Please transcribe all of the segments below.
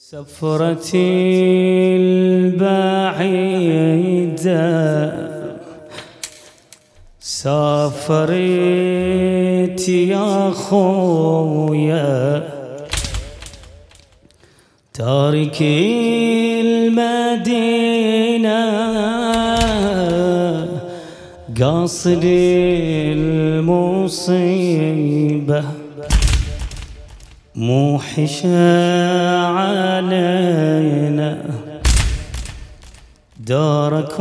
سفرتي البعيدة. سافرت يا خويا. تاركي المدينة. قاصد المصيبة. موحشة علينا. دارك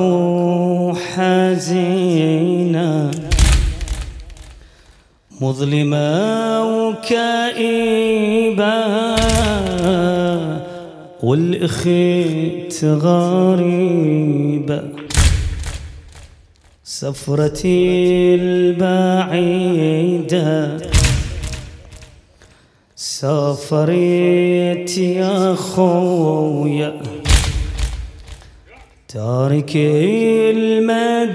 حزينة مظلمة وكئيبة والإخت غريبة سفرتي البعيدة. سافرت يا خويا. تارك المدينة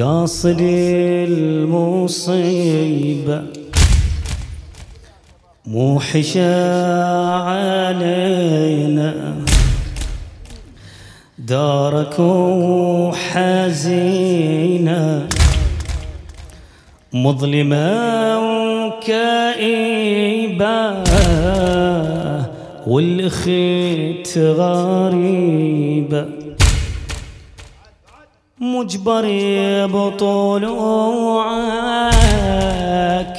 قاصد المصيبة. موحشة علينا. دارك حزينة. مظلمة وكئيبة والخيت غريبة مجبر بطلوعك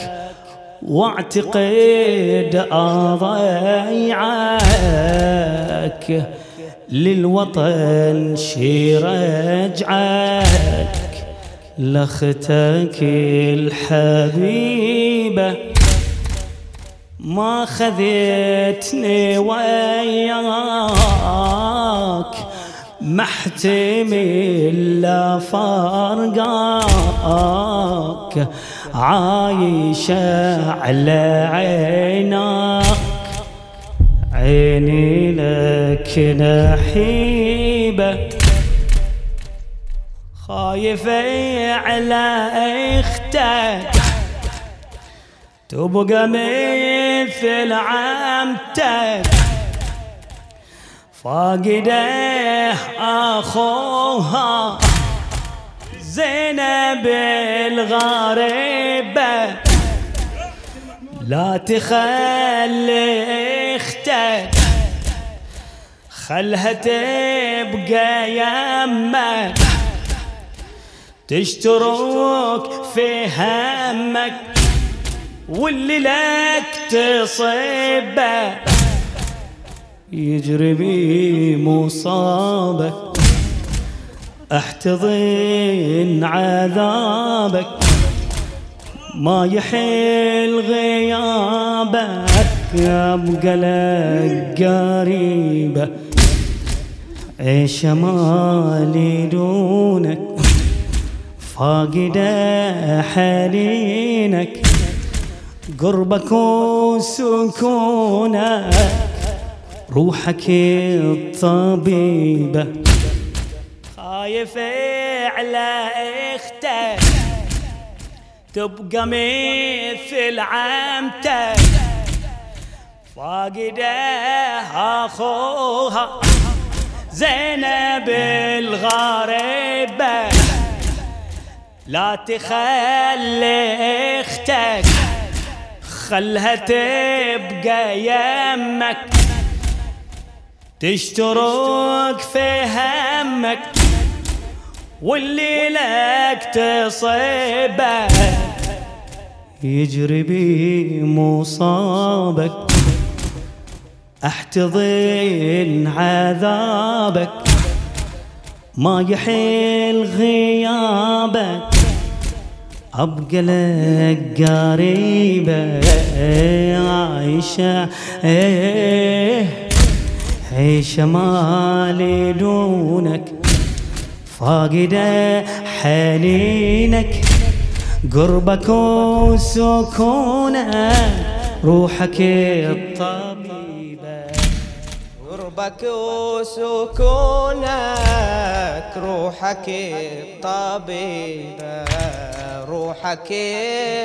واعتقد أضيعك للوطن شي رجعك لختك الحبيبة. ما خذتني وياك. محتمل لا فرقاك. عايشة على عيناك. عيني لك نحيبة. خايفة على أختك تبقى مثل عمتك. فاقدة أخوها. زينب الغريبة لا تخلي أختك خلها تبقى يمك تشترك في همك واللي لك تصيبه يجري بي مصابك احتضن عذابك. ما يحل غيابك يبقى لك قريبة. عيش مالي دونك فاقدة حنينك قربك وسكونك روحك الطبيبة. خايفة على إختك تبقى مثل عمتك. فاقدة أخوها زينب الغريبة. لا تخلي أختك خلها تبقى يمك. تشترك في همك واللي لك تصيبه يجري بي مصابك أحتضن عذابك. ما يحل غيابك أبقى لك قريبة عايشة عيشة مالي دونك فاقدة حنينك قربك وسكونك روحك الطبيبة قربك وسكونك روحك الطبيبة روحك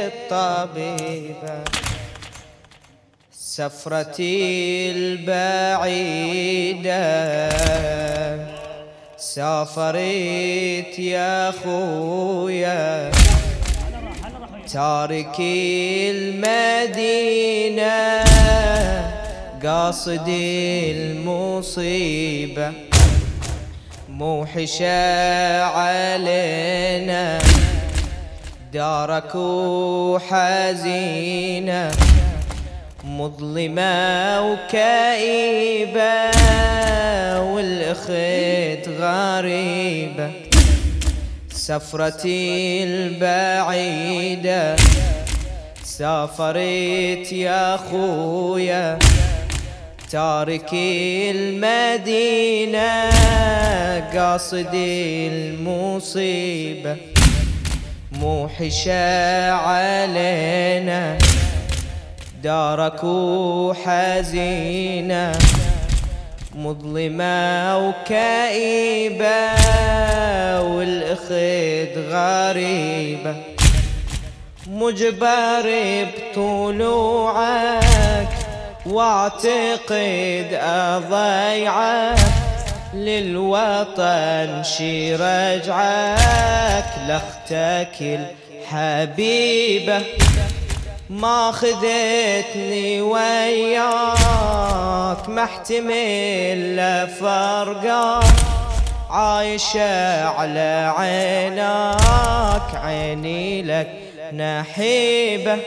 الطبيبة. سفرتي البعيدة سافرت يا خويا تاركي المدينة قاصدي المصيبة موحشة علينا دارك وحزينة مظلمة وكئيبة والأخت غريبة سفرتي البعيدة سافرت يا خويا تاركي المدينة قاصدي المصيبة. موحشة علينا دارك وحزينة مظلمة وكئيبة والأخت غريبة. مجبر بطلوعك واعتقد أضيعك للوطن شي رجعك لاختك الحبيبة ما خذتني وياك ما أحتمل فرقاك عايشة على عيناك عيني لك نحيبة.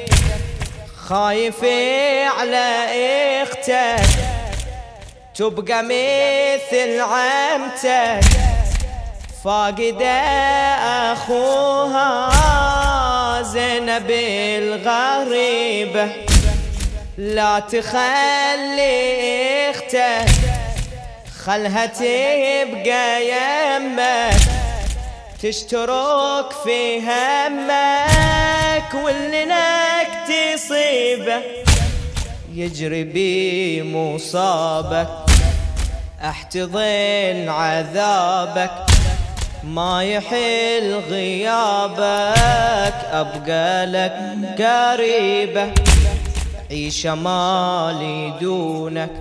خايفة على أختك تبقى مثل عمتك. فاقدة أخوها زينب الغريبة لا تخلي أختك خلها تبقى يمك. تشترك في همك واللي لك تصيبه يجري بمصابك أحتضن عذابك ما يحل غيابك أبقى لك قريبة عيشة مالي دونك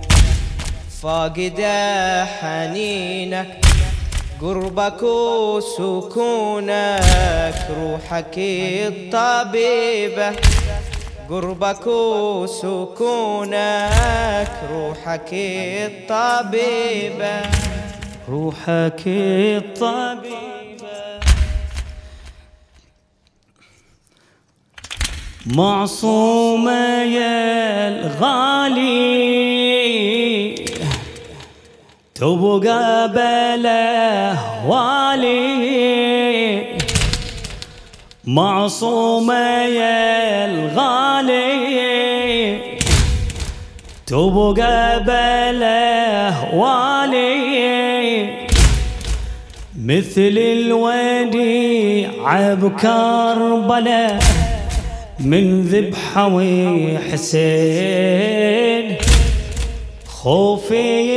فاقدة حنينك. قربك وسكونك روحك الطبيبة. قربك وسكونك روحك الطبيبة. روحك الطبيبة. معصومة يا الغالي. تبقى بلا والي معصومة يا الغالي تبقى بلا والي مثل الوديع بكربلاء من ذبحة وحسين خوفي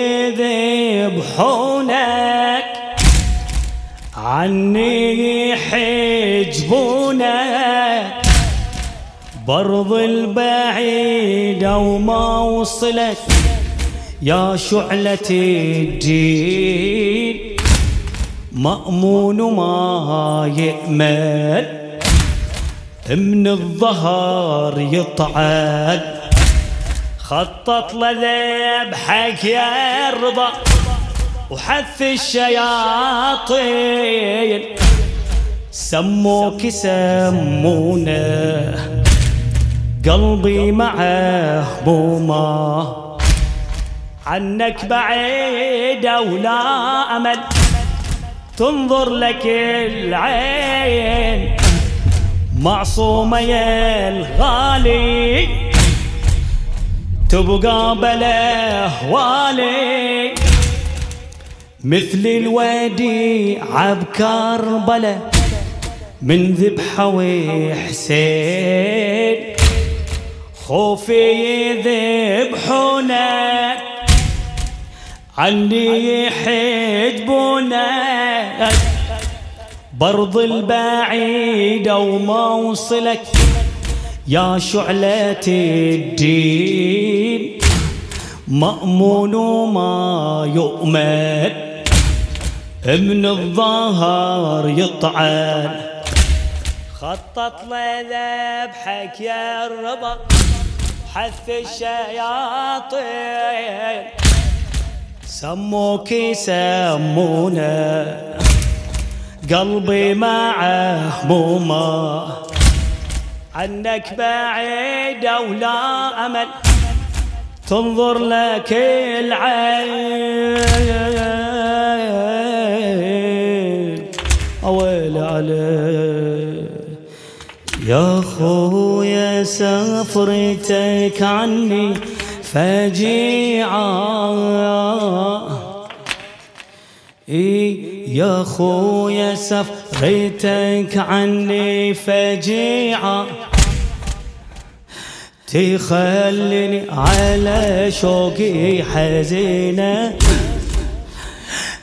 يذبحونك عني يحجبونك برض البعيدة وما وصلت يا شعلة الدين. مأمون وما يأمل من الظهر يطعن. خطط لذبحك يرضى وحث الشياطين. سموك سمونا قلبي معه بوما عنك بعيدة ولا أمل تنظر لك العين. معصومة يا الغالي. تبقى بلا والي مثل الوديع بكربلة من ذبحة وحسين خوفي يذبحونك عني يحجبونك برض البعيدة وما وصلك يا شعلة الدين مأمون وما يؤمن من الظهر يطعن. خطط له ذبحك يا الرضا حث الشياطين. سموك يسمونه قلبي معه موما عنك بعيد ولا أمل تنظر لك العين. أويل عليك. يا خويا سفرتك عني فجيعة يا خويا سفرتك عني فجيعة تخليني على شوقي حزينة.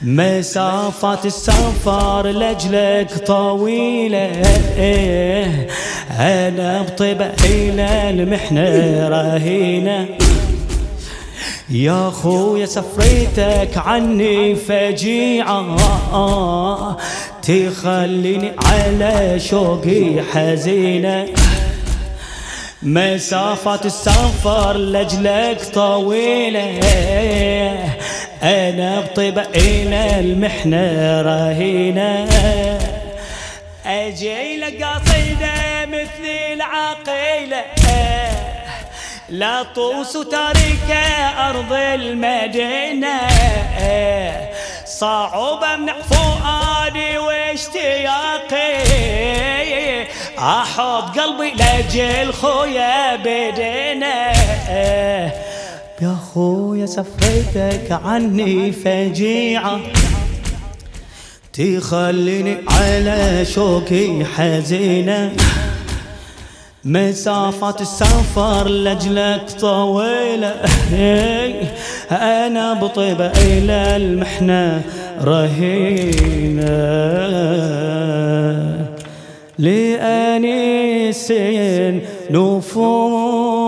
مسافات السفر لجلك طويلة. أنا بطبع إلى المحنة رهينة. يا خويا سفريتك عني فجيعة. تخليني على شوقي حزينة. مسافات السفر لجلك طويلة. أنا بطبع إلى المحنة رهينة. أجي لك قصيدة مثل العقيلة. لا طوس تارك أرض المدينة. صعوبة من فؤادي واشتياقي. أحط قلبي لجل خويا بدينا يا خويا سفرتك عني فجيعة. تخليني على شوقي حزينة. مسافات السفر لجلك طويلة. أنا بطيبة إلى المحنة رهينة. لأنيس نفوس.